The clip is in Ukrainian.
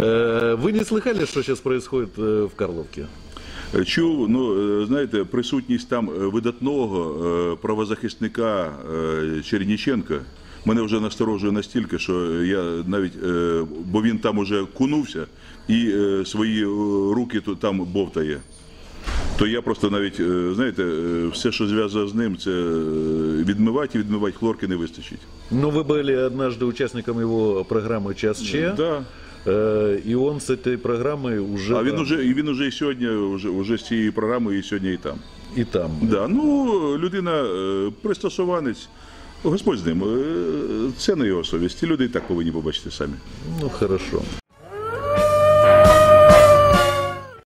Э, Вы не слыхали, что сейчас происходит э, в Карловке? Чув, ну е, знаєте, присутність там е, видатного е, правозахисника е, Черніченка мене вже насторожує настільки, що я навіть, е, бо він там уже кунувся і е, свої е, руки тут там бовтає. То я просто навіть, е, знаєте, е, все, що зв'язано з ним, це е, відмивати і відмивати хлорки не вистачить. Ну, вы были однажды участником его программы «Час Че», Да. и он с этой программой уже, А він уже, і він уже і сьогодні, вже, уже з цією програмою, і сьогодні, і там. и там. Да, ну людина пристосованець, пристосуванець. Господь з ним, е, це не його совісті. Люди і так повинні побачити самі. Ну, хорошо.